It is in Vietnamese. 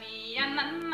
mi an nan